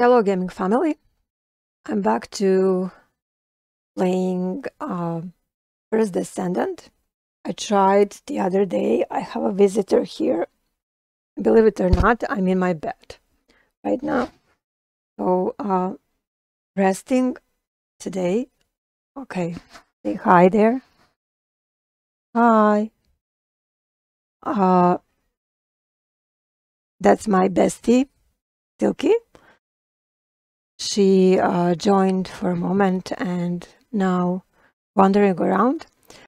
Hello, gaming family. I'm back to playing uh, First Descendant. I tried the other day. I have a visitor here. Believe it or not, I'm in my bed right now. So, uh, resting today. Okay, say hi there. Hi. Uh, that's my bestie, Silky she uh, joined for a moment and now wandering around.